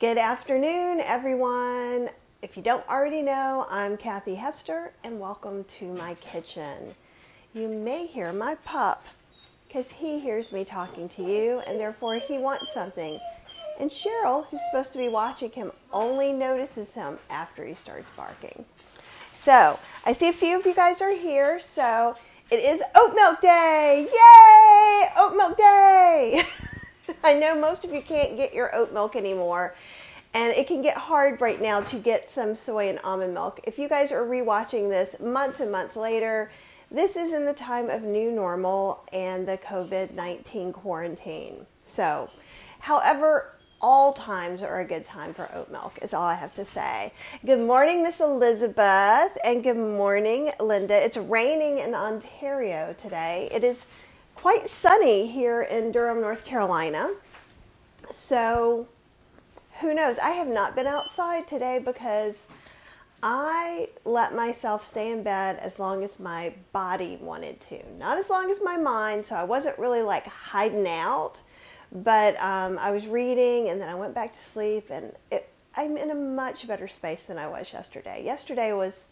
Good afternoon, everyone. If you don't already know, I'm Kathy Hester, and welcome to my kitchen. You may hear my pup because he hears me talking to you, and therefore he wants something. And Cheryl, who's supposed to be watching him, only notices him after he starts barking. So, I see a few of you guys are here, so it is oat milk day! Yay! Oat milk day! I know most of you can't get your oat milk anymore, and it can get hard right now to get some soy and almond milk. If you guys are rewatching this months and months later, this is in the time of new normal and the COVID 19 quarantine. So, however, all times are a good time for oat milk, is all I have to say. Good morning, Miss Elizabeth, and good morning, Linda. It's raining in Ontario today. It is quite sunny here in Durham, North Carolina. So, who knows? I have not been outside today because I let myself stay in bed as long as my body wanted to, not as long as my mind. So I wasn't really like hiding out, but um, I was reading and then I went back to sleep, and it, I'm in a much better space than I was yesterday. Yesterday was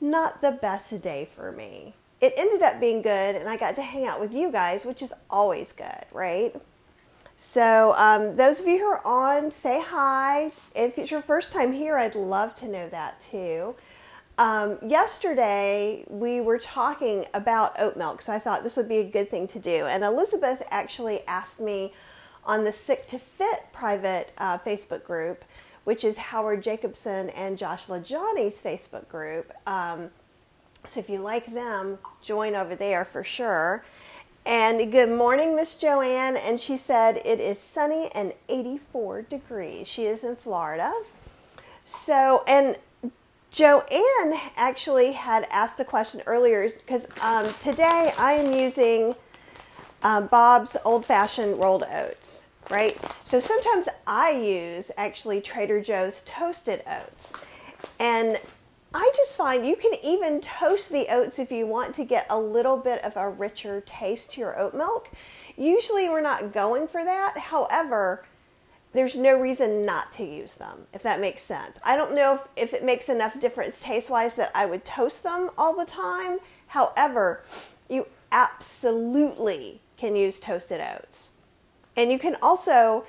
not the best day for me. It ended up being good, and I got to hang out with you guys, which is always good, right? So, um, those of you who are on, say hi. If it's your first time here, I'd love to know that too. Um, yesterday, we were talking about oat milk, so I thought this would be a good thing to do. And Elizabeth actually asked me on the Sick to Fit private uh, Facebook group, which is Howard Jacobson and Josh LaJaunie's Facebook group. Um, so if you like them, join over there for sure. And good morning, Miss Joanne. And she said it is sunny and 84 degrees. She is in Florida. So, and Joanne actually had asked a question earlier because um, today I am using um, Bob's old fashioned rolled oats, right? So sometimes I use actually Trader Joe's toasted oats. And I just find you can even toast the oats if you want to get a little bit of a richer taste to your oat milk. Usually we're not going for that. However, there's no reason not to use them, if that makes sense. I don't know if, if it makes enough difference taste wise that I would toast them all the time. However, you absolutely can use toasted oats. And you can also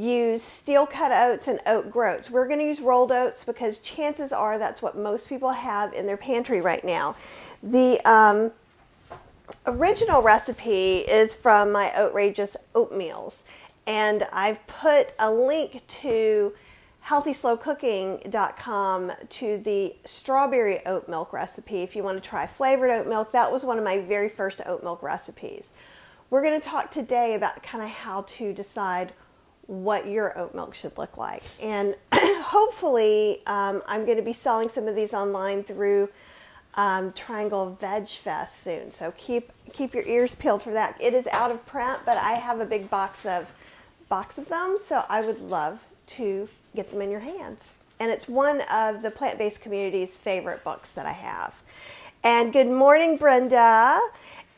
use steel cut oats and oat groats. We're going to use rolled oats because chances are that's what most people have in their pantry right now. The um, original recipe is from my OATrageous Oatmeals, and I've put a link to healthyslowcooking.com to the strawberry oat milk recipe if you want to try flavored oat milk. That was one of my very first oat milk recipes. We're going to talk today about kind of how to decide what your oat milk should look like. And hopefully, um, I'm going to be selling some of these online through um, Triangle Veg Fest soon. So keep keep your ears peeled for that. It is out of print, but I have a big box of box of them, so I would love to get them in your hands. And it's one of the plant based community's favorite books that I have. And good morning, Brenda.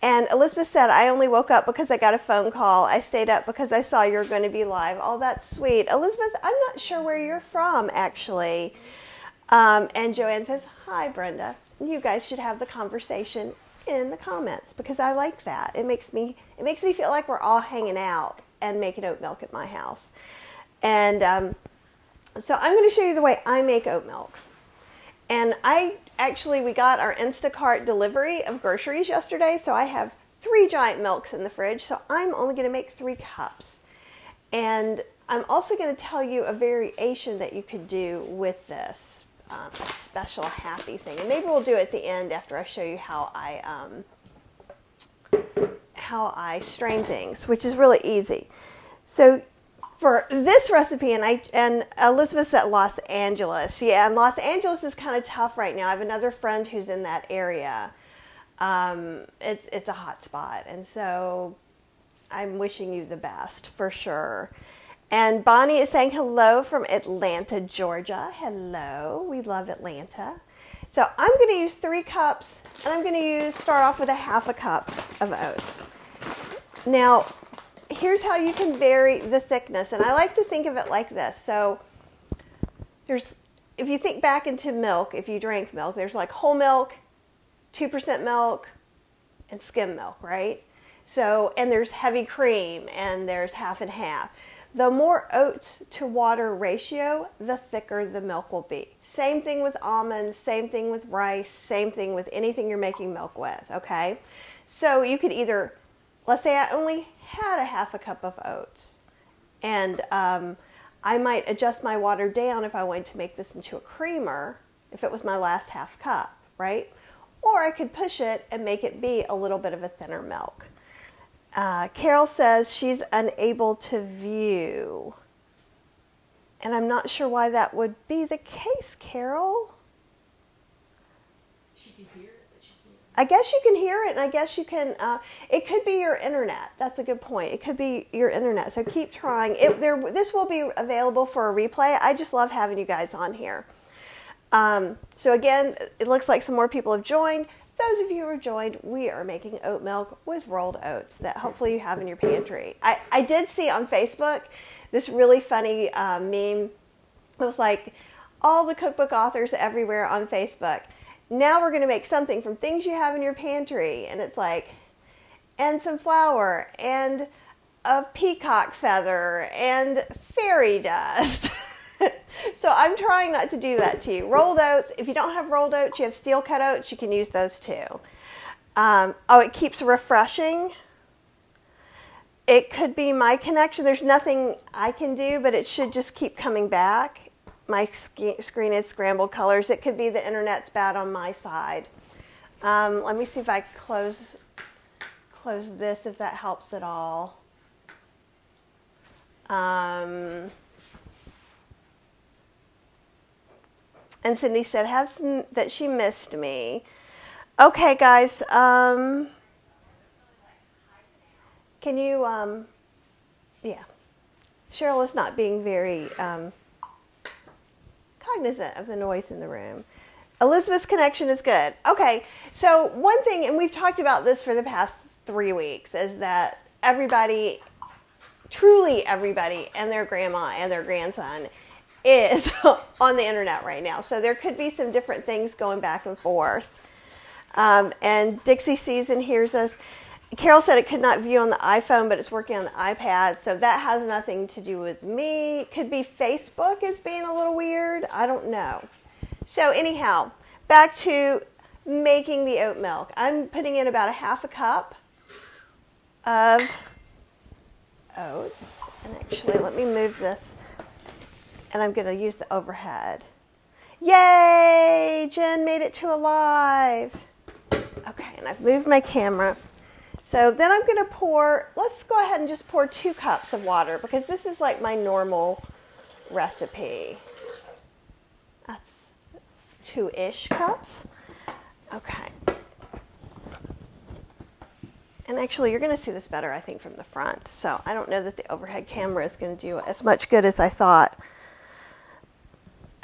And Elizabeth said, I only woke up because I got a phone call. I stayed up because I saw you were going to be live. Oh, that's sweet. Elizabeth, I'm not sure where you're from, actually. Um, and Joanne says, Hi, Brenda. You guys should have the conversation in the comments because I like that. It makes me it makes me feel like we're all hanging out and making oat milk at my house. And um, so I'm going to show you the way I make oat milk. And I actually, we got our Instacart delivery of groceries yesterday, so I have three giant milks in the fridge, so I'm only going to make three cups. And I'm also going to tell you a variation that you could do with this, um, special happy thing. And maybe we'll do it at the end after I show you how I um, how I strain things, which is really easy. So for this recipe, and I and Elizabeth's at Los Angeles. Yeah, and Los Angeles is kind of tough right now. I have another friend who's in that area. Um, it's it's a hot spot, and so I'm wishing you the best for sure. And Bonnie is saying hello from Atlanta, Georgia. Hello, we love Atlanta. So I'm going to use three cups, and I'm going to use start off with a half a cup of oats. Now, here's how you can vary the thickness. And I like to think of it like this. So there's, if you think back into milk, if you drink milk, there's like whole milk, 2% milk, and skim milk, right? So, and there's heavy cream and there's half and half. The more oats to water ratio, the thicker the milk will be. Same thing with almonds, same thing with rice, same thing with anything you're making milk with, okay? So you could either, let's say I only had a half a cup of oats, and um, I might adjust my water down if I wanted to make this into a creamer, if it was my last half cup, right? Or I could push it and make it be a little bit of a thinner milk. Uh, Carol says she's unable to view. And I'm not sure why that would be the case, Carol. She can hear it, but she can't. I guess you can hear it, and I guess you can. Uh, it could be your internet. That's a good point. It could be your internet. So keep trying. It, there, this will be available for a replay. I just love having you guys on here. Um, so again, it looks like some more people have joined. Those of you who are joined, we are making oat milk with rolled oats that hopefully you have in your pantry. I, I did see on Facebook this really funny uh, meme. It was like all the cookbook authors everywhere on Facebook. Now we're going to make something from things you have in your pantry. And it's like, and some flour, and a peacock feather, and fairy dust. so I'm trying not to do that to you. Rolled oats, if you don't have rolled oats, you have steel cut oats, you can use those too. Um, oh, it keeps refreshing. It could be my connection. There's nothing I can do, but it should just keep coming back. My screen is scrambled colors. It could be the internet's bad on my side. Um, let me see if I close close this if that helps at all. Um, And Cindy said, "Have some that she missed me." Okay, guys. Um, can you? Um, yeah, Cheryl is not being very um, cognizant of the noise in the room. Elizabeth's connection is good. Okay, so one thing, and we've talked about this for the past three weeks, is that everybody, truly everybody, and their grandma and their grandson is on the internet right now. So there could be some different things going back and forth. Um, and Dixie sees and hears us. Carol said it could not view on the iPhone, but it's working on the iPad. So that has nothing to do with me. Could be Facebook is being a little weird. I don't know. So, anyhow, back to making the oat milk. I'm putting in about a half a cup of oats. And actually, let me move this and I'm going to use the overhead. Yay! Jen made it to alive. Okay, and I've moved my camera. So then I'm going to pour, let's go ahead and just pour two cups of water because this is like my normal recipe. That's two ish cups. Okay. And actually, you're going to see this better, I think, from the front. So I don't know that the overhead camera is going to do as much good as I thought.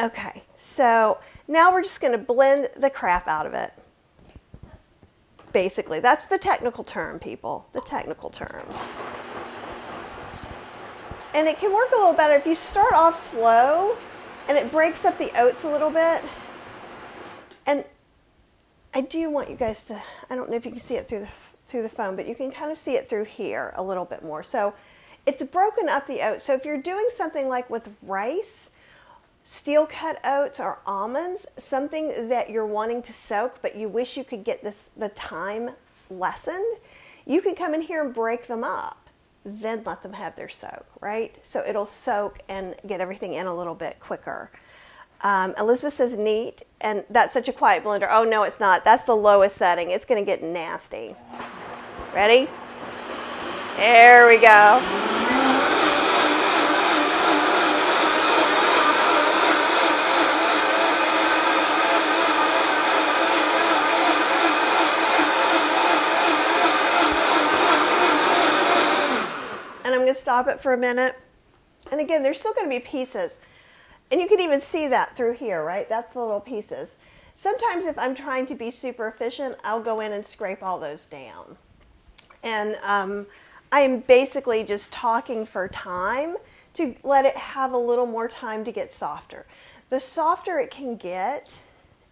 Okay, so now we're just going to blend the crap out of it. Basically, that's the technical term, people. The technical term. And it can work a little better if you start off slow and it breaks up the oats a little bit. And I do want you guys to, I don't know if you can see it through the, through the phone, but you can kind of see it through here a little bit more. So it's broken up the oats. So if you're doing something like with rice, steel cut oats or almonds, something that you're wanting to soak, but you wish you could get this the time lessened, you can come in here and break them up. Then let them have their soak, right? So it'll soak and get everything in a little bit quicker. Um, Elizabeth says neat, and that's such a quiet blender. Oh no, it's not. That's the lowest setting. It's going to get nasty. Ready? There we go. Stop it for a minute. And again, there's still going to be pieces. And you can even see that through here, right? That's the little pieces. Sometimes if I'm trying to be super efficient, I'll go in and scrape all those down. And um, I am basically just talking for time to let it have a little more time to get softer. The softer it can get,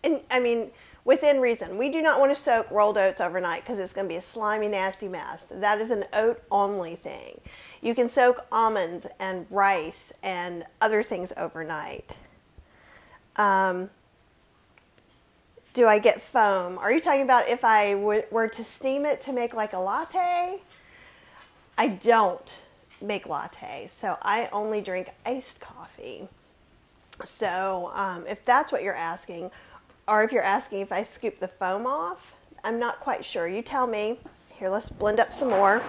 and I mean, within reason, we do not want to soak rolled oats overnight because it's going to be a slimy, nasty mess. That is an oat only thing. You can soak almonds and rice and other things overnight. Um, do I get foam? Are you talking about if I w- were to steam it to make like a latte? I don't make lattes, so I only drink iced coffee. So um, if that's what you're asking, or if you're asking if I scoop the foam off, I'm not quite sure. You tell me. Here, let's blend up some more.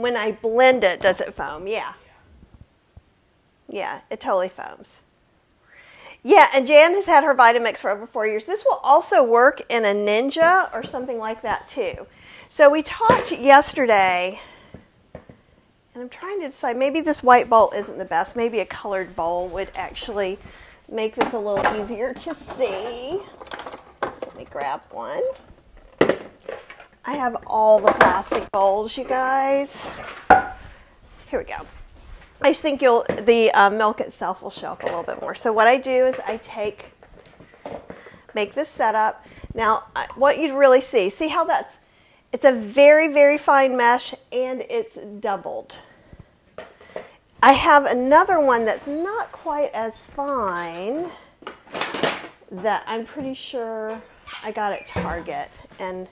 when I blend it, does it foam? Yeah. Yeah, it totally foams. Yeah, and Jan has had her Vitamix for over four years. This will also work in a Ninja or something like that too. So we talked yesterday, and I'm trying to decide, maybe this white bowl isn't the best. Maybe a colored bowl would actually make this a little easier to see. So let me grab one. I have all the plastic bowls, you guys. Here we go. I just think you'll the uh, milk itself will show up a little bit more. So what I do is I take, make this setup. Now I want you to really see. See how that's, it's a very, very fine mesh and it's doubled. I have another one that's not quite as fine that I'm pretty sure I got at Target. And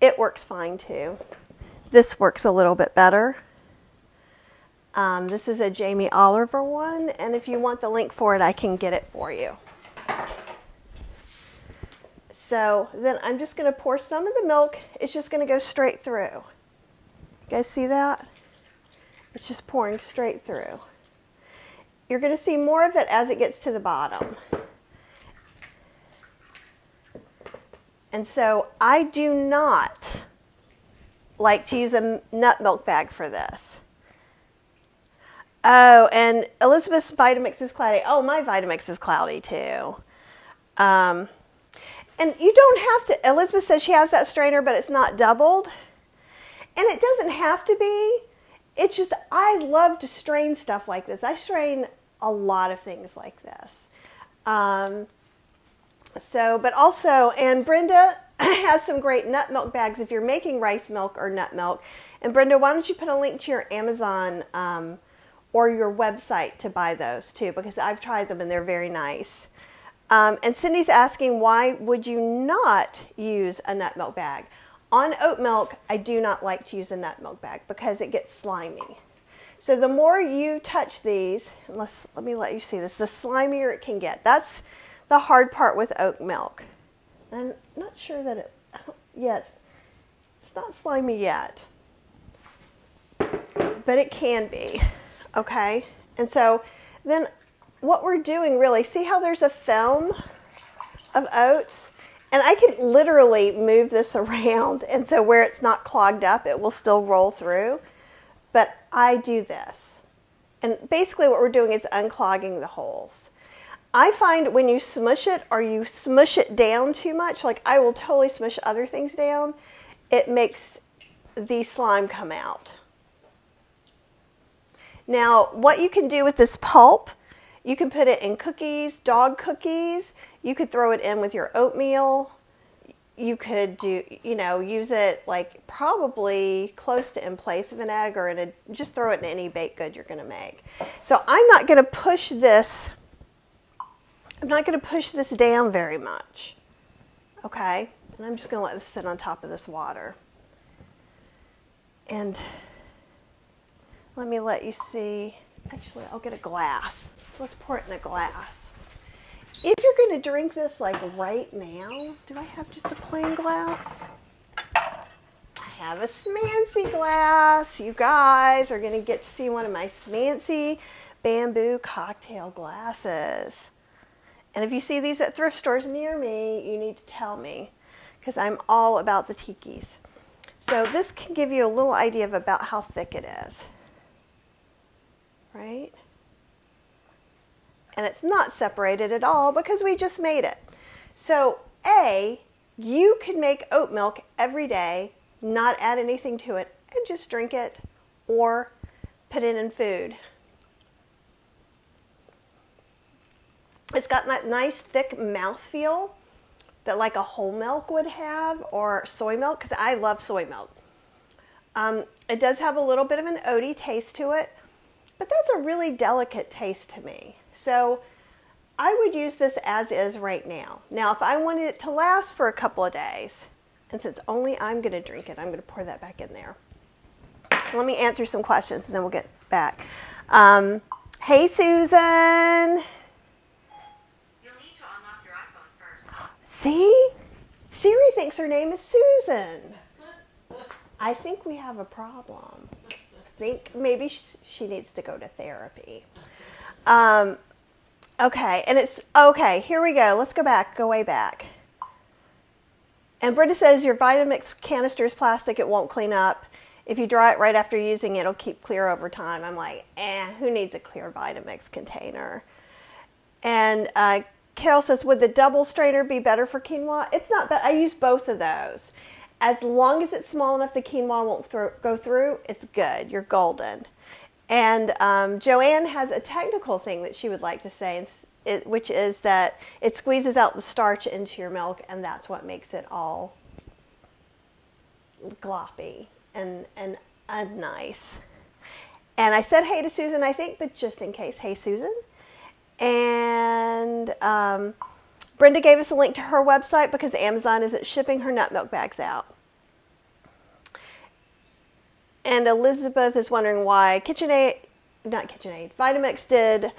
it works fine too. This works a little bit better. Um, this is a Jamie Oliver one, and if you want the link for it, I can get it for you. So then I'm just going to pour some of the milk. It's just going to go straight through. You guys see that? It's just pouring straight through. You're going to see more of it as it gets to the bottom. And so I do not like to use a nut milk bag for this. Oh, and Elizabeth's Vitamix is cloudy. Oh, my Vitamix is cloudy too. Um, and you don't have to, Elizabeth says she has that strainer, but it's not doubled. And it doesn't have to be. It's just, I love to strain stuff like this. I strain a lot of things like this. Um, so, but also, and Brenda has some great nut milk bags if you're making rice milk or nut milk. And Brenda, why don't you put a link to your Amazon um, or your website to buy those too? Because I've tried them and they're very nice. Um, and Cindy's asking, why would you not use a nut milk bag? On oat milk, I do not like to use a nut milk bag because it gets slimy. So the more you touch these, let's, let me let you see this, the slimier it can get. That's the hard part with oat milk. I'm not sure that it, yes, it's not slimy yet, but it can be, okay? And so then what we're doing really, see how there's a film of oats? And I can literally move this around, and so where it's not clogged up, it will still roll through. But I do this. And basically, what we're doing is unclogging the holes. I find when you smush it or you smush it down too much, like I will totally smush other things down, it makes the slime come out. Now, what you can do with this pulp, you can put it in cookies, dog cookies. You could throw it in with your oatmeal. You could do, you know, use it like probably close to in place of an egg or in a, just throw it in any baked good you're going to make. So I'm not going to push this I'm not going to push this down very much. Okay? And I'm just going to let this sit on top of this water. And let me let you see. Actually, I'll get a glass. Let's pour it in a glass. If you're going to drink this like right now, do I have just a plain glass? I have a Smancy glass. You guys are going to get to see one of my Smancy bamboo cocktail glasses. And if you see these at thrift stores near me, you need to tell me because I'm all about the tikis. So this can give you a little idea of about how thick it is. Right? And it's not separated at all because we just made it. So A, you can make oat milk every day, not add anything to it, and just drink it or put it in food. It's got that nice thick mouth feel that like a whole milk would have or soy milk because I love soy milk. Um, it does have a little bit of an oaty taste to it, but that's a really delicate taste to me. So I would use this as is right now. Now, if I wanted it to last for a couple of days, and since only I'm going to drink it, I'm going to pour that back in there. Let me answer some questions and then we'll get back. Um, hey, Susan. See? Siri thinks her name is Susan. I think we have a problem. I think maybe she needs to go to therapy. Um, okay, and it's okay. Here we go. Let's go back. Go way back. And Brenda says your Vitamix canister is plastic. It won't clean up. If you dry it right after using it, it'll keep clear over time. I'm like, eh, who needs a clear Vitamix container? And uh, Carol says, would the double strainer be better for quinoa? It's not, but I use both of those. As long as it's small enough the quinoa won't go through, it's good. You're golden. And um, Joanne has a technical thing that she would like to say, which is that it squeezes out the starch into your milk, and that's what makes it all gloppy and, and uh, nice. And I said hey to Susan, I think, but just in case, hey Susan. And um, Brenda gave us a link to her website because Amazon isn't shipping her nut milk bags out. And Elizabeth is wondering why KitchenAid, not KitchenAid, Vitamix did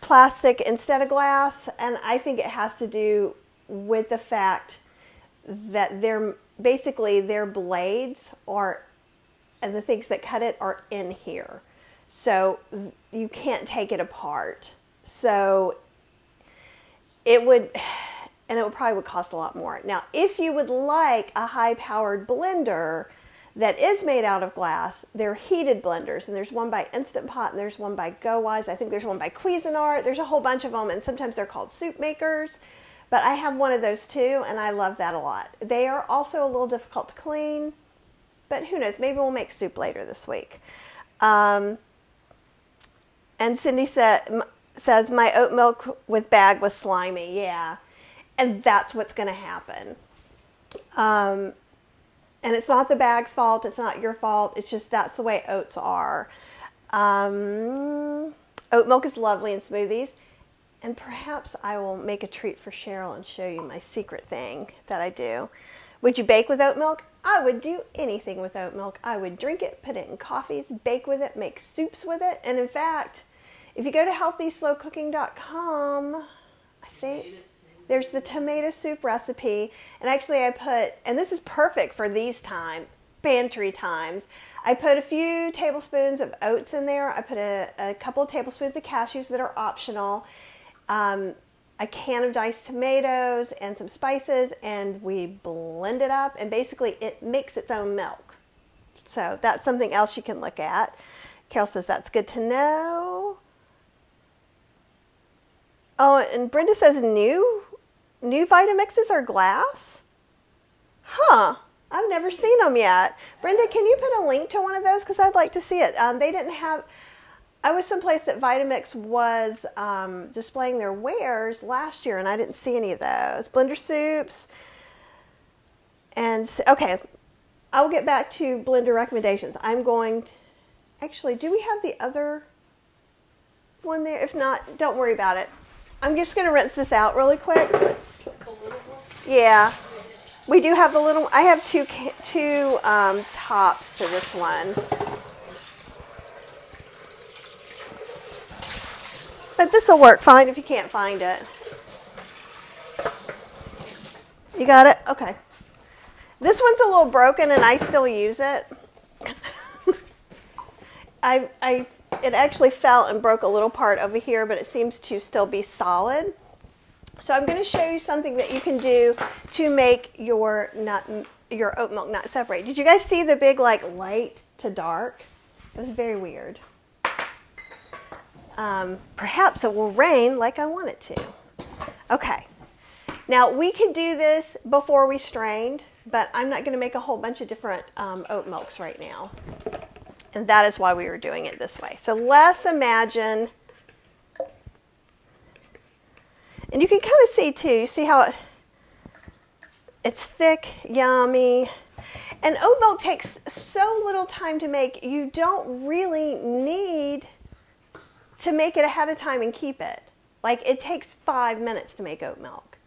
plastic instead of glass. And I think it has to do with the fact that they're basically their blades are, and the things that cut it are in here. So you can't take it apart. So it would, and it would probably would cost a lot more. Now, if you would like a high-powered blender that is made out of glass, they're heated blenders, and there's one by Instant Pot, and there's one by GoWise. I think there's one by Cuisinart. There's a whole bunch of them, and sometimes they're called soup makers. But I have one of those too, and I love that a lot. They are also a little difficult to clean, but who knows? Maybe we'll make soup later this week. Um, and Cindy said, says my oat milk with bag was slimy. Yeah. And that's what's going to happen. Um, and it's not the bag's fault. It's not your fault. It's just that's the way oats are. Um, oat milk is lovely in smoothies. And perhaps I will make a treat for Cheryl and show you my secret thing that I do. Would you bake with oat milk? I would do anything with oat milk. I would drink it, put it in coffees, bake with it, make soups with it. And in fact, if you go to healthyslowcooking.com, I think there's the tomato soup recipe. And actually, I put, and this is perfect for these times, pantry times. I put a few tablespoons of oats in there. I put a, a couple of tablespoons of cashews that are optional. Um, a can of diced tomatoes and some spices, and we blend it up, and basically it makes its own milk. So that's something else you can look at. Carol says that's good to know. Oh, and Brenda says new new Vitamixes are glass? Huh. I've never seen them yet. Brenda, can you put a link to one of those? Because I'd like to see it. Um, they didn't have, I was someplace that Vitamix was um, displaying their wares last year, and I didn't see any of those. Blender soups. And, okay, I'll get back to blender recommendations. I'm going, to, actually, do we have the other one there? If not, don't worry about it. I'm just going to rinse this out really quick. Yeah. We do have the little, I have two, two um, tops to this one. But this will work fine if you can't find it. You got it? Okay. This one's a little broken and I still use it. I, I, it actually fell and broke a little part over here, but it seems to still be solid. So I'm going to show you something that you can do to make your nut, your oat milk not separate. Did you guys see the big like light to dark? It was very weird. Um, perhaps it will rain like I want it to. Okay. Now we could do this before we strained, but I'm not going to make a whole bunch of different um, oat milks right now. And that is why we were doing it this way. So let's imagine, and you can kind of see too, you see how it, it's thick, yummy. And oat milk takes so little time to make, you don't really need to make it ahead of time and keep it. Like it takes five minutes to make oat milk.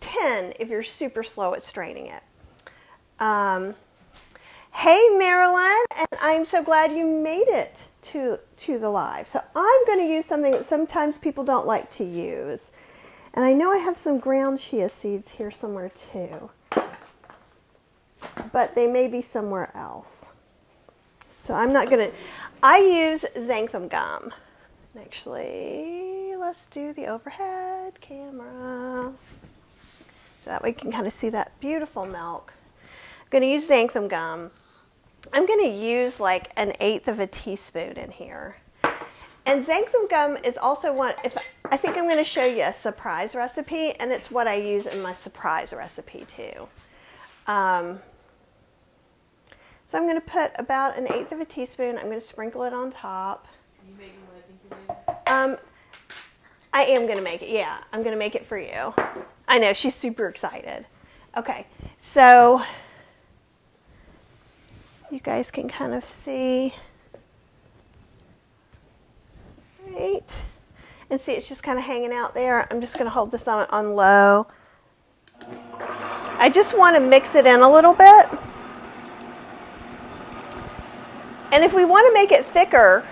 10 if you're super slow at straining it. Um, hey Marilyn, and I'm so glad you made it to, to the live. So I'm going to use something that sometimes people don't like to use. And I know I have some ground chia seeds here somewhere too. But they may be somewhere else. So I'm not going to, I use xanthan gum. Actually, let's do the overhead camera. So that way you can kind of see that beautiful milk. Going to use xanthan gum. I'm going to use like an eighth of a teaspoon in here. And xanthan gum is also one, if I think I'm going to show you a surprise recipe, and it's what I use in my surprise recipe too. Um, so I'm going to put about an eighth of a teaspoon. I'm going to sprinkle it on top. Are you making what I think you made? Um, I am going to make it. Yeah, I'm going to make it for you. I know she's super excited. Okay, so you guys can kind of see. Right. And see, it's just kind of hanging out there. I'm just going to hold this on, on low. I just want to mix it in a little bit. And if we want to make it thicker,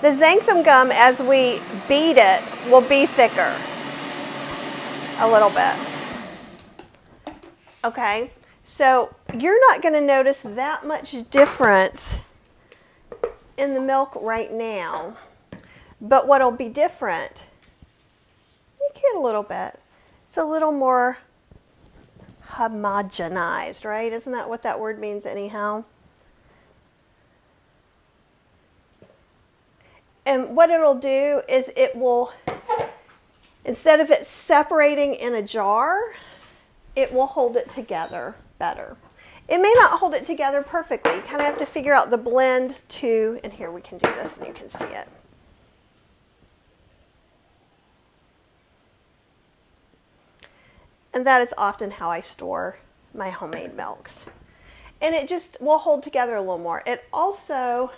the xanthan gum, as we beat it, will be thicker a little bit. Okay, so you're not going to notice that much difference in the milk right now. But what'll be different, you get a little bit. It's a little more homogenized, right? Isn't that what that word means, anyhow? And what it'll do is it will, instead of it separating in a jar, it will hold it together better. It may not hold it together perfectly. You kind of have to figure out the blend to, and here we can do this and you can see it. And that is often how I store my homemade milks. And it just will hold together a little more. It also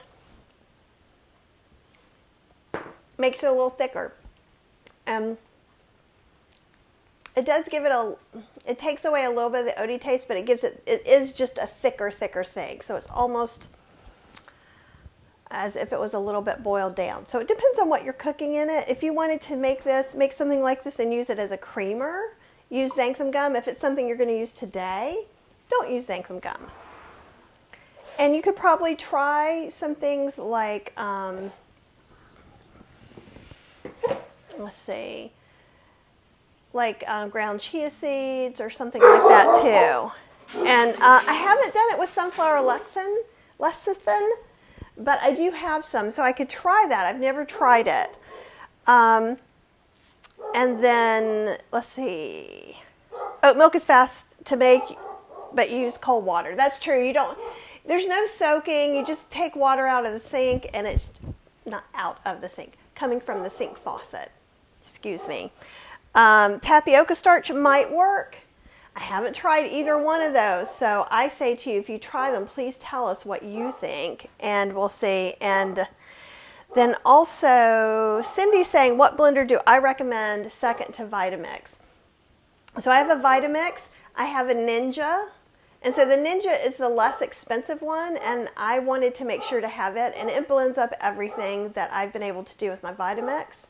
makes it a little thicker. Um, it does give it a, it takes away a little bit of the oaty taste, but it gives it, it is just a thicker, thicker thing. So it's almost as if it was a little bit boiled down. So it depends on what you're cooking in it. If you wanted to make this, make something like this and use it as a creamer, use xanthan gum. If it's something you're going to use today, don't use xanthan gum. And you could probably try some things like, um, let's see, like uh, ground chia seeds or something like that too. And uh, I haven't done it with sunflower lecithin, lecithin, but I do have some, so I could try that. I've never tried it. Um, and then, let's see, oat milk is fast to make, but use cold water. That's true. You don't, there's no soaking. You just take water out of the sink, and it's not out of the sink, coming from the sink faucet. Excuse me. Um, tapioca starch might work. I haven't tried either one of those, so I say to you, if you try them, please tell us what you think, and we'll see. And then also, Cindy saying, what blender do I recommend second to Vitamix? So I have a Vitamix, I have a Ninja, and so the Ninja is the less expensive one, and I wanted to make sure to have it, and it blends up everything that I've been able to do with my Vitamix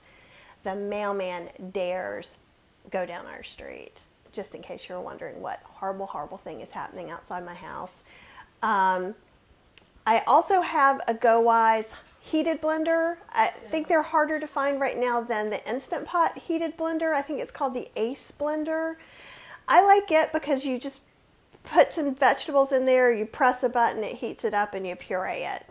the mailman dares go down our street. just in case you're wondering what horrible, horrible thing is happening outside my house. Um, I also have a GoWise heated blender. I think they're harder to find right now than the Instant Pot heated blender. I think it's called the Ace blender. I like it because you just put some vegetables in there, you press a button, it heats it up, and you puree it.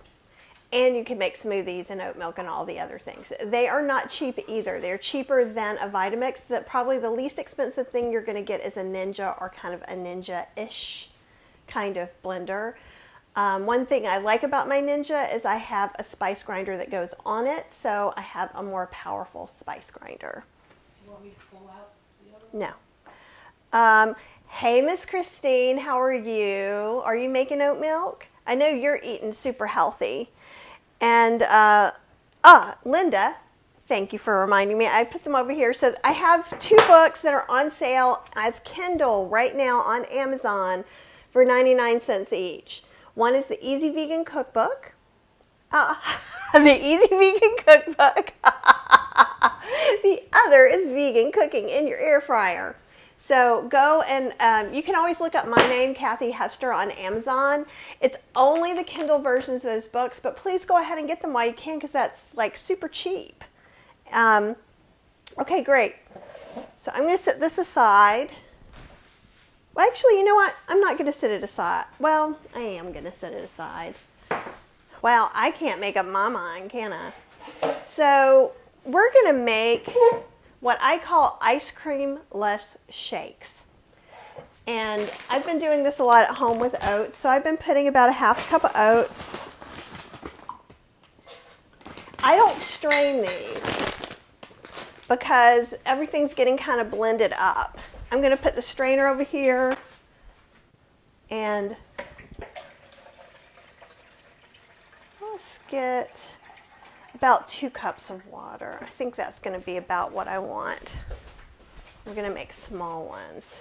And you can make smoothies and oat milk and all the other things. They are not cheap either. They're cheaper than a Vitamix. That probably the least expensive thing you're going to get is a Ninja or kind of a Ninja-ish kind of blender. Um, one thing I like about my Ninja is I have a spice grinder that goes on it, so I have a more powerful spice grinder. Do you want me to pull out the other No. Um, hey, Miss Christine, how are you? Are you making oat milk? I know you're eating super healthy. And, uh, ah, Linda, thank you for reminding me. I put them over here. So I have two books that are on sale as Kindle right now on Amazon for 99 cents each. One is the Easy Vegan Cookbook. Uh, the Easy Vegan Cookbook. the other is Vegan Cooking in Your Air Fryer. So go and um, you can always look up my name, Kathy Hester, on Amazon. It's only the Kindle versions of those books, but please go ahead and get them while you can because that's like super cheap. Um, okay, great. So I'm going to set this aside. Well, actually, you know what? I'm not going to set it aside. Well, I am going to set it aside. Well, I can't make up my mind, can I? So we're going to make what I call ice cream less shakes. And I've been doing this a lot at home with oats. So I've been putting about a half cup of oats. I don't strain these because everything's getting kind of blended up. I'm going to put the strainer over here and let's get about two cups of water. I think that's going to be about what I want. We're going to make small ones.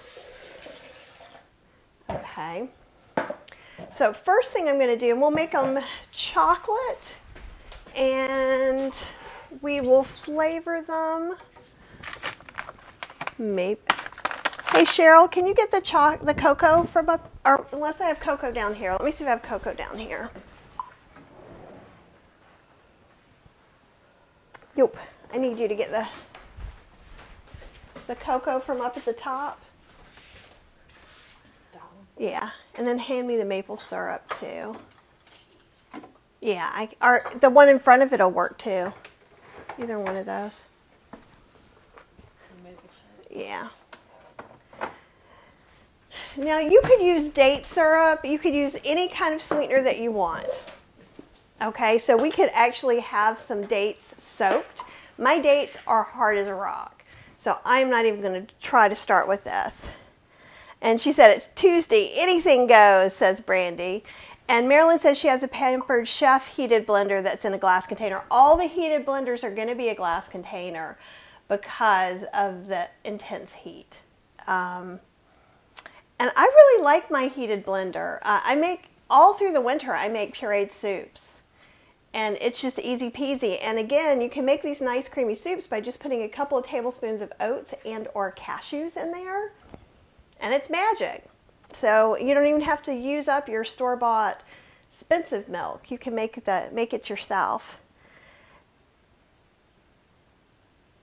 Okay. So first thing I'm going to do, and we'll make them chocolate, and we will flavor them. Maybe. Hey Cheryl, can you get the cho- the cocoa from up? Or unless I have cocoa down here. Let me see if I have cocoa down here. Nope. I need you to get the the cocoa from up at the top. Yeah, and then hand me the maple syrup too. Yeah, I or the one in front of it'll work too. Either one of those. You make it shake. Yeah. Now you could use date syrup. You could use any kind of sweetener that you want. Okay, so we could actually have some dates soaked. My dates are hard as a rock, so I'm not even going to try to start with this. And she said it's Tuesday, anything goes, says Brandy. And Marilyn says she has a pampered chef heated blender that's in a glass container. All the heated blenders are going to be a glass container because of the intense heat. Um, and I really like my heated blender. Uh, I make all through the winter. I make pureed soups, and it's just easy peasy. And again, you can make these nice creamy soups by just putting a couple of tablespoons of oats and or cashews in there, and it's magic. So you don't even have to use up your store bought expensive milk. You can make the make it yourself.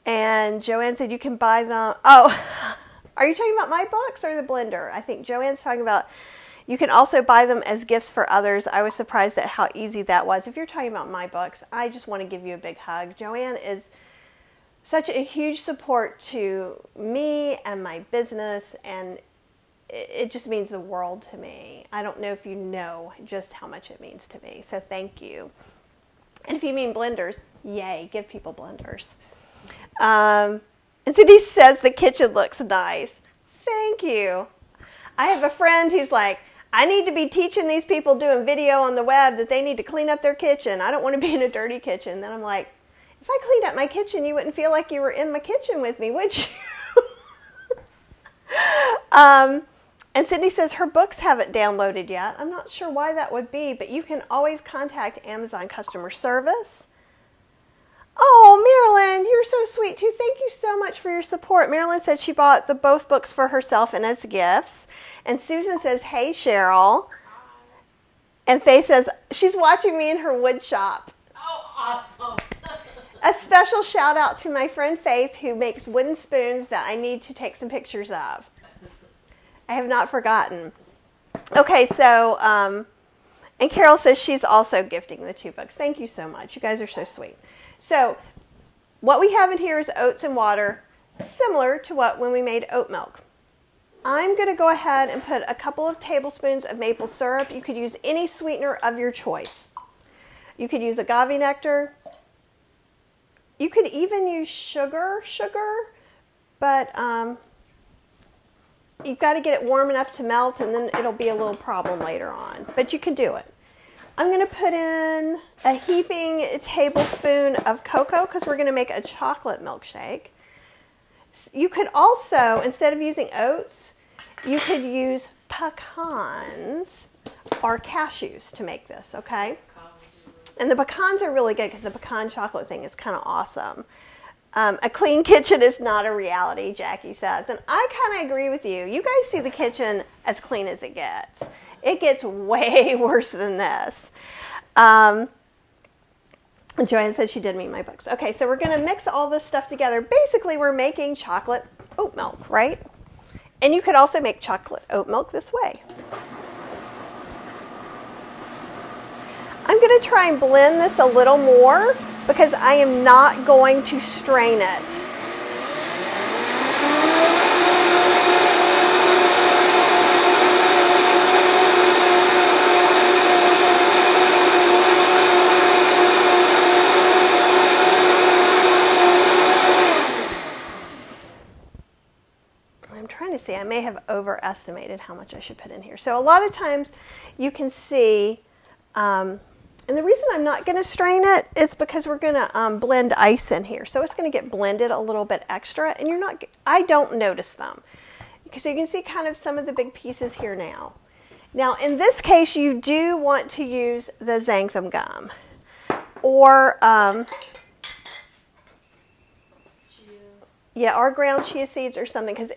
And Joanne said you can buy them. Oh, are you talking about my books or the blender? I think Joanne's talking about you can also buy them as gifts for others. I was surprised at how easy that was. If you're talking about my books, I just want to give you a big hug. Joanne is such a huge support to me and my business, and it just means the world to me. I don't know if you know just how much it means to me. So thank you. And if you mean blenders, yay, give people blenders. Um, and Cindy says the kitchen looks nice. Thank you. I have a friend who's like, I need to be teaching these people doing video on the web that they need to clean up their kitchen. I don't want to be in a dirty kitchen. Then I'm like, if I cleaned up my kitchen, you wouldn't feel like you were in my kitchen with me, would you? um, and Sydney says her books haven't downloaded yet. I'm not sure why that would be, but you can always contact Amazon customer service. Oh, Marilyn, you're so sweet too. Thank you so much for your support. Marilyn said she bought the both books for herself and as gifts. And Susan says, "Hey, Cheryl." And Faye says she's watching me in her wood shop. Oh, awesome. A special shout out to my friend Faith who makes wooden spoons that I need to take some pictures of. I have not forgotten. Okay, so, um, and Carol says she's also gifting the two books. Thank you so much. You guys are so sweet. So, what we have in here is oats and water, similar to what when we made oat milk. I'm going to go ahead and put a couple of tablespoons of maple syrup. You could use any sweetener of your choice. You could use agave nectar. You could even use sugar, sugar, but um, you've got to get it warm enough to melt and then it'll be a little problem later on. But you can do it. I'm going to put in a heaping tablespoon of cocoa because we're going to make a chocolate milkshake. You could also, instead of using oats, you could use pecans or cashews to make this, okay? And the pecans are really good because the pecan chocolate thing is kind of awesome. Um, a clean kitchen is not a reality, Jackie says. And I kind of agree with you. You guys see the kitchen as clean as it gets. It gets way worse than this. Um, Joanne said she did meet my books. Okay, so we're going to mix all this stuff together. Basically, we're making chocolate oat milk, right? And you could also make chocolate oat milk this way. I'm going to try and blend this a little more because I am not going to strain it. See, I may have overestimated how much I should put in here. So a lot of times you can see, um, and the reason I'm not going to strain it is because we're going to um, blend ice in here. So it's going to get blended a little bit extra, and you're not, I don't notice them. So you can see kind of some of the big pieces here now. Now in this case, you do want to use the xanthan gum or um, yeah, or ground chia seeds or something because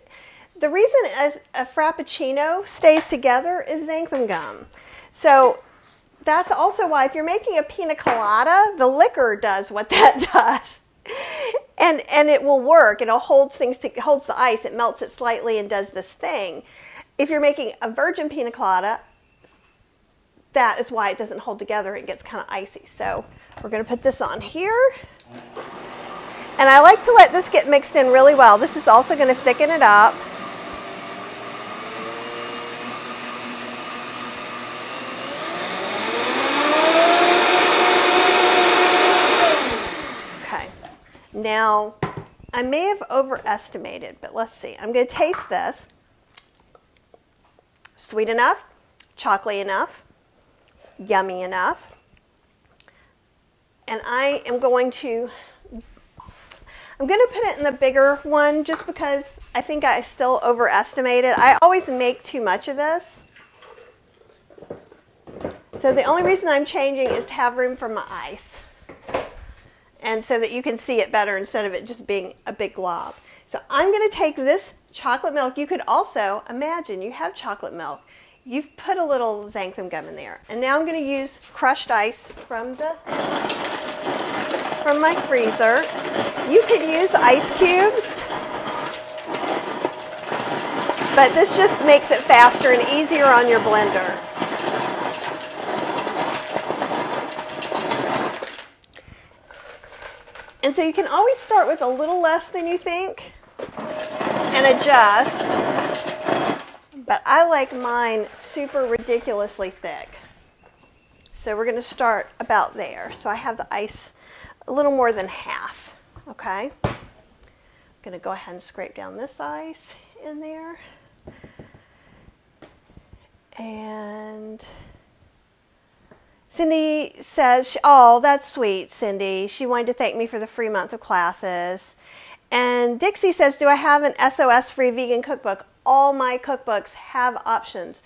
the reason as a frappuccino stays together is xanthan gum. So that's also why if you're making a pina colada, the liquor does what that does. And and it will work. It holds things to, holds the ice, it melts it slightly and does this thing. If you're making a virgin pina colada, that is why it doesn't hold together. It gets kind of icy. So we're going to put this on here. And I like to let this get mixed in really well. This is also going to thicken it up. Now, I may have overestimated, but let's see. I'm going to taste this. Sweet enough, chocolatey enough, yummy enough. And I am going to I'm going to put it in the bigger one just because I think I still overestimated. I always make too much of this. So the only reason I'm changing is to have room for my ice and so that you can see it better instead of it just being a big glob. So I'm going to take this chocolate milk. You could also imagine you have chocolate milk. You've put a little xanthan gum in there. And now I'm going to use crushed ice from the from my freezer. You could use ice cubes. But this just makes it faster and easier on your blender. And so you can always start with a little less than you think and adjust. But I like mine super ridiculously thick. So we're going to start about there. So I have the ice a little more than half. Okay. I'm going to go ahead and scrape down this ice in there. And Cindy says, Oh, that's sweet, Cindy. She wanted to thank me for the free month of classes. And Dixie says, Do I have an SOS free vegan cookbook? All my cookbooks have options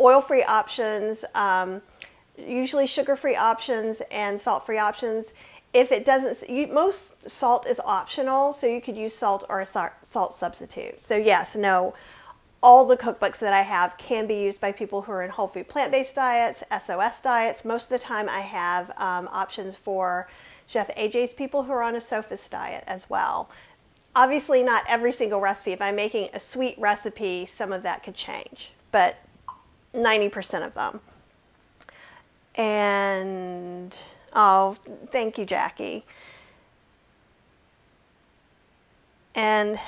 oil free options, um, usually sugar free options, and salt free options. if it doesn't, you, most salt is optional, so you could use salt or a salt substitute. So, yes, no, all the cookbooks that I have can be used by people who are in whole food plant based diets, SOS diets. Most of the time, I have um, options for Chef AJ's people who are on a Sophist diet as well. Obviously, not every single recipe. If I'm making a sweet recipe, some of that could change, but 90% of them. And oh, thank you, Jackie. And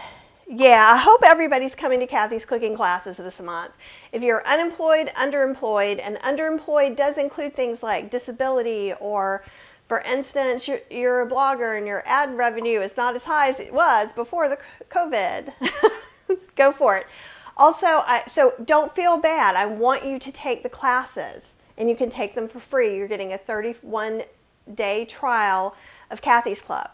yeah, I hope everybody's coming to Kathy's cooking classes this month. If you're unemployed, underemployed, and underemployed does include things like disability or for instance, you're, you're, a blogger and your ad revenue is not as high as it was before the COVID. Go for it. Also, I, so don't feel bad. I want you to take the classes and you can take them for free. You're getting a 31 day trial of Kathy's Club.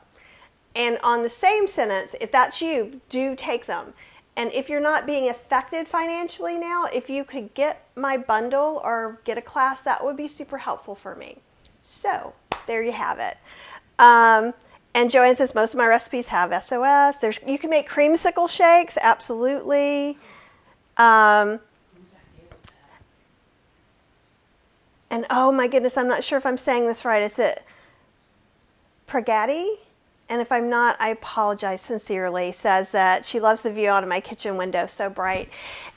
And on the same sentence, if that's you, do take them. And if you're not being affected financially now, if you could get my bundle or get a class, that would be super helpful for me. So there you have it. Um, and Joanne says most of my recipes have SOS. There's you can make creamsicle shakes, absolutely. Um, and oh my goodness, I'm not sure if I'm saying this right. Is it Pragati? And if I'm not, I apologize sincerely, says that she loves the view out of my kitchen window, so bright.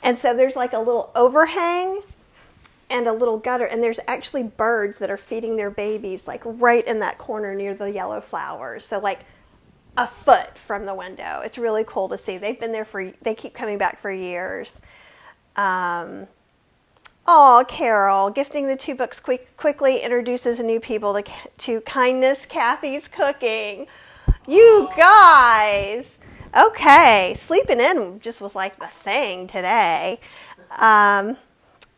And so there's like a little overhang and a little gutter, and there's actually birds that are feeding their babies, like right in that corner near the yellow flowers. So, like a foot from the window. It's really cool to see. They've been there for, they keep coming back for years. Um, Oh, Carol, gifting the two books quick, quickly introduces new people to, to kindness, Kathy's cooking. You guys. Okay, sleeping in just was like the thing today. Um,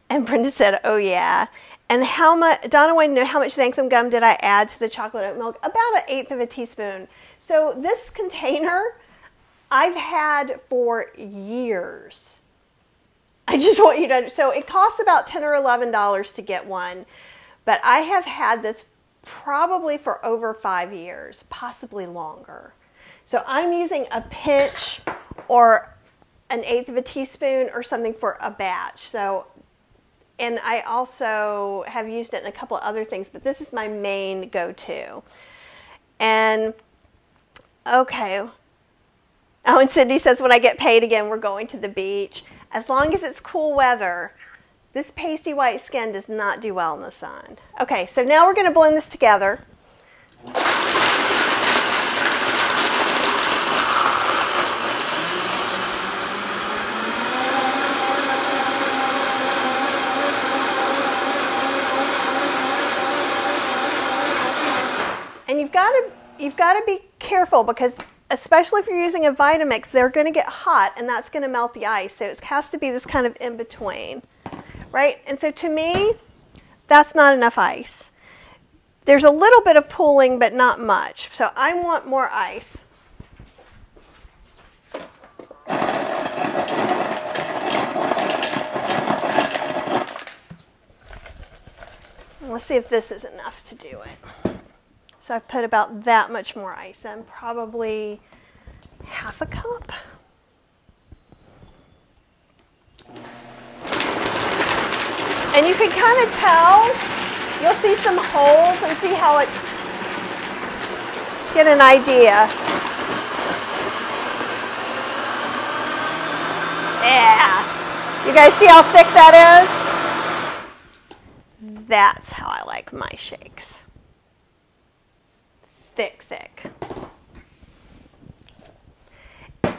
and Brenda said, "Oh yeah." And how much? Donna wanted to know how much xanthan gum did I add to the chocolate oat milk? About an eighth of a teaspoon. So this container, I've had for years. I just want you to. So it costs about ten or eleven dollars to get one, but I have had this probably for over five years, possibly longer. So I'm using a pinch or an eighth of a teaspoon or something for a batch. So, and I also have used it in a couple of other things, but this is my main go to. And okay. Oh, and Cindy says, when I get paid again, we're going to the beach. As long as it's cool weather, this pasty white skin does not do well in the sun. Okay, so now we're going to blend this together. And you've got to you've got to be careful because especially if you're using a Vitamix, they're going to get hot and that's going to melt the ice. So it has to be this kind of in between right? And so to me, that's not enough ice. There's a little bit of pooling, but not much. So I want more ice. Let's see if this is enough to do it. So I've put about that much more ice in, probably half a cup. And you can kind of tell, you'll see some holes and see how it's, get an idea. Yeah. You guys see how thick that is? That's how I like my shakes. Thick, thick.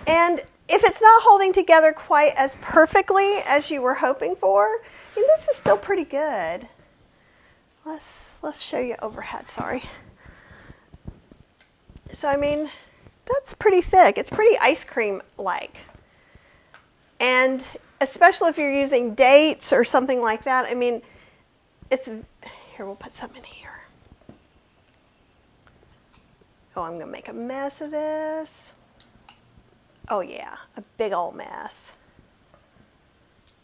And if it's not holding together quite as perfectly as you were hoping for, I mean, this is still pretty good. Let's, let's show you overhead, sorry. So, I mean, that's pretty thick. It's pretty ice cream-like. And especially if you're using dates or something like that, I mean, it's, here, we'll put some in here. Oh, I'm going to make a mess of this. Oh yeah, a big old mess.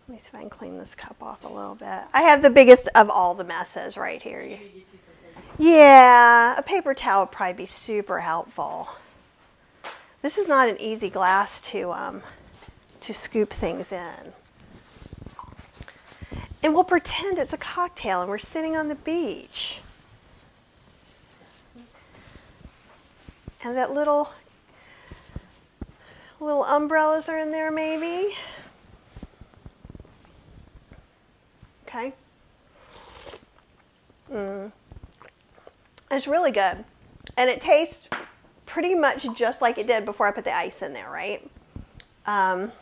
Let me see if I can clean this cup off a little bit. I have the biggest of all the messes right here. Yeah, a paper towel would probably be super helpful. This is not an easy glass to um, to scoop things in. And we'll pretend it's a cocktail and we're sitting on the beach. And that little little umbrellas are in there maybe. Okay. Mm. It's really good. And it tastes pretty much just like it did before I put the ice in there, right? Um,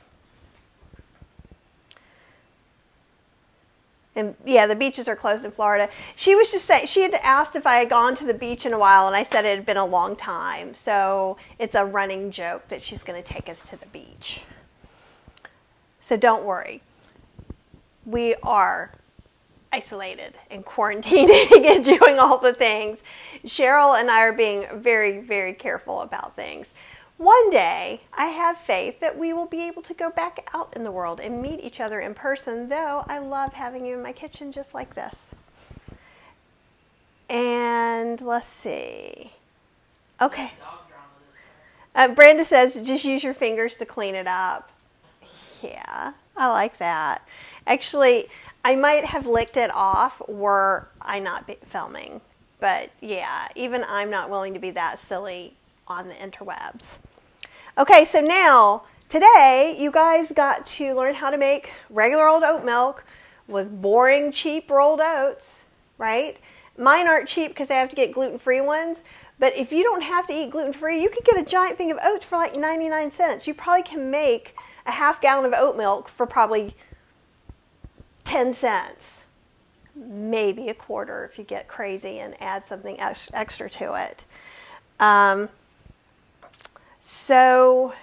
and yeah, the beaches are closed in Florida. She was just saying, she had asked if I had gone to the beach in a while, and I said it had been a long time. So it's a running joke that she's going to take us to the beach. So don't worry. We are isolated and quarantining and doing all the things. Cheryl and I are being very, very careful about things. One day, I have faith that we will be able to go back out in the world and meet each other in person, though I love having you in my kitchen just like this. And let's see. Okay. Uh, Brenda says just use your fingers to clean it up. Yeah, I like that. Actually, I might have licked it off were I not filming. But yeah, even I'm not willing to be that silly on the interwebs. Okay, so now today you guys got to learn how to make regular old oat milk with boring, cheap rolled oats, right? Mine aren't cheap because I have to get gluten free ones. But if you don't have to eat gluten free, you can get a giant thing of oats for like 99 cents. You probably can make a half gallon of oat milk for probably 10 cents, maybe a quarter if you get crazy and add something extra to it. Um, so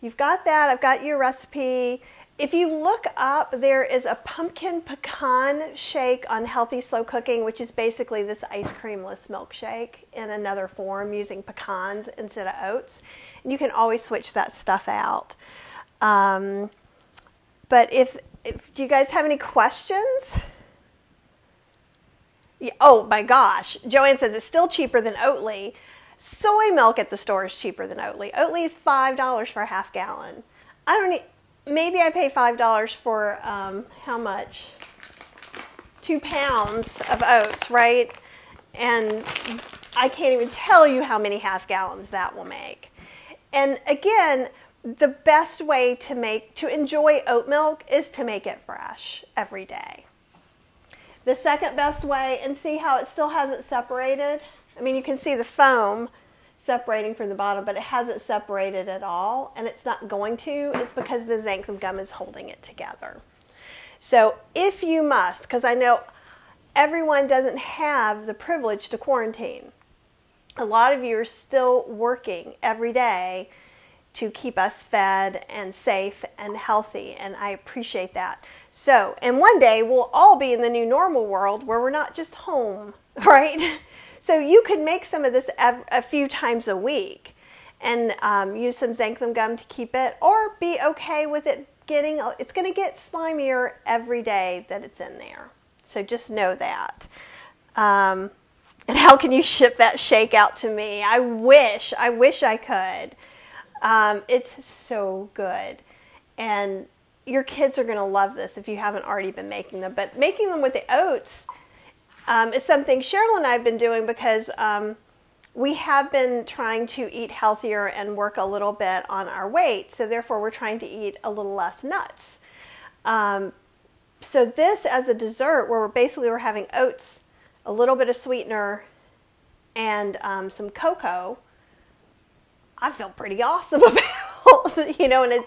you've got that. I've got your recipe. If you look up, there is a pumpkin pecan shake on Healthy Slow Cooking, which is basically this ice creamless milkshake in another form using pecans instead of oats. And you can always switch that stuff out. Um, but if if, do you guys have any questions? Yeah, oh my gosh. Joanne says it's still cheaper than Oatly. Soy milk at the store is cheaper than Oatly. Oatly is $5 for a half gallon. I don't need, maybe I pay $5 for um, how much? Two pounds of oats, right? And I can't even tell you how many half gallons that will make. And again, the best way to make to enjoy oat milk is to make it fresh every day. The second best way, and see how it still hasn't separated. I mean, you can see the foam separating from the bottom, but it hasn't separated at all, and it's not going to. It's because the xanthan gum is holding it together. So, if you must, because I know everyone doesn't have the privilege to quarantine, a lot of you are still working every day to keep us fed and safe and healthy, and I appreciate that. So, and one day we'll all be in the new normal world where we're not just home, right? So you could make some of this a few times a week and um, use some xanthan gum to keep it, or be okay with it getting, it's going to get slimier every day that it's in there. So just know that. Um, and how can you ship that shake out to me? I wish, I wish I could. Um, it's so good. And your kids are going to love this if you haven't already been making them. But making them with the oats um, is something Cheryl and I have been doing because um, we have been trying to eat healthier and work a little bit on our weight. So therefore, we're trying to eat a little less nuts. Um, so this as a dessert, where we're basically we're having oats, a little bit of sweetener, and um, some cocoa I feel pretty awesome about, you know, and a,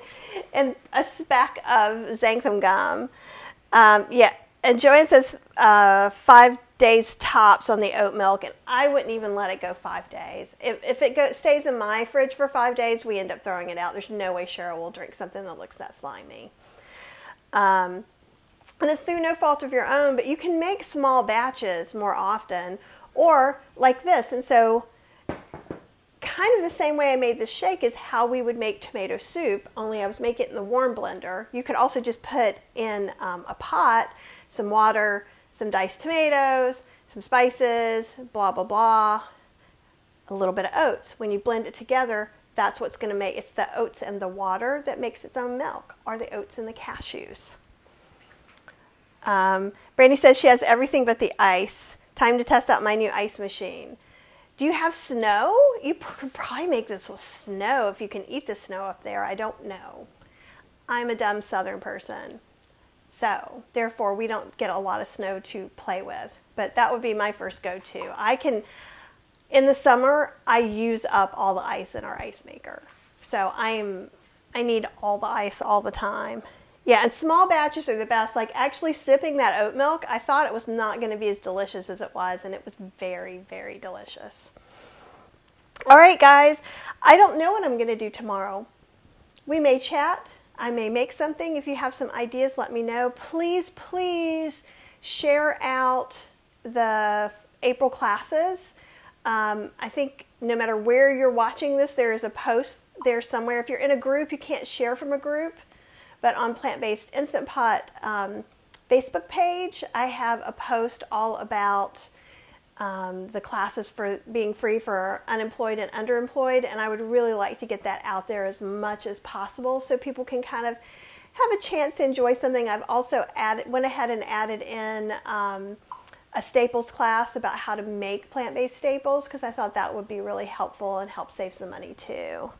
and a speck of xanthan gum. Um, yeah, and Joanne says uh, five days tops on the oat milk, and I wouldn't even let it go five days. If, if it go, stays in my fridge for five days, we end up throwing it out. There's no way Cheryl will drink something that looks that slimy. Um, and it's through no fault of your own, but you can make small batches more often, or like this. And so kind of the same way I made this shake is how we would make tomato soup, only I was making it in the warm blender. You could also just put in um, a pot some water, some diced tomatoes, some spices, blah, blah, blah, a little bit of oats. When you blend it together, that's what's going to make it's the oats and the water that makes its own milk, or the oats and the cashews. Um, Brandy says she has everything but the ice. Time to test out my new ice machine. Do you have snow? You could probably make this with snow if you can eat the snow up there. I don't know. I'm a dumb southern person. So, therefore, we don't get a lot of snow to play with. But that would be my first go to. I can, in the summer, I use up all the ice in our ice maker. So, I'm, I need all the ice all the time. Yeah, and small batches are the best. Like actually sipping that oat milk, I thought it was not going to be as delicious as it was, and it was very, very delicious. All right, guys, I don't know what I'm going to do tomorrow. We may chat. I may make something. If you have some ideas, let me know. Please, please share out the April classes. Um, I think no matter where you're watching this, there is a post there somewhere. If you're in a group, you can't share from a group. But on Plant Based Instant Pot um, Facebook page, I have a post all about um, the classes for being free for unemployed and underemployed, and I would really like to get that out there as much as possible so people can kind of have a chance to enjoy something. I've also added, went ahead and added in um, a staples class about how to make plant-based staples because I thought that would be really helpful and help save some money too.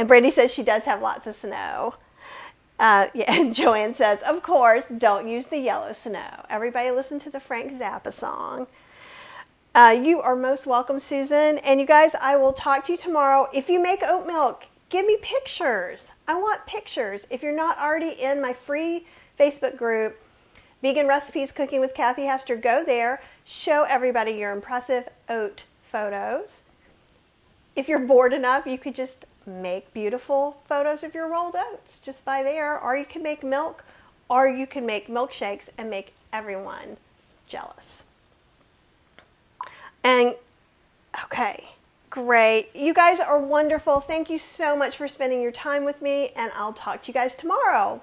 And Brandy says she does have lots of snow. Uh, yeah, and Joanne says, of course, don't use the yellow snow. Everybody listen to the Frank Zappa song. Uh, you are most welcome, Susan. And you guys, I will talk to you tomorrow. If you make oat milk, give me pictures. I want pictures. If you're not already in my free Facebook group, Vegan Recipes Cooking with Kathy Hester, go there. Show everybody your impressive oat photos. If you're bored enough, you could just make beautiful photos of your rolled oats just by there, or you can make milk, or you can make milkshakes and make everyone jealous. And okay, great. You guys are wonderful. Thank you so much for spending your time with me, and I'll talk to you guys tomorrow.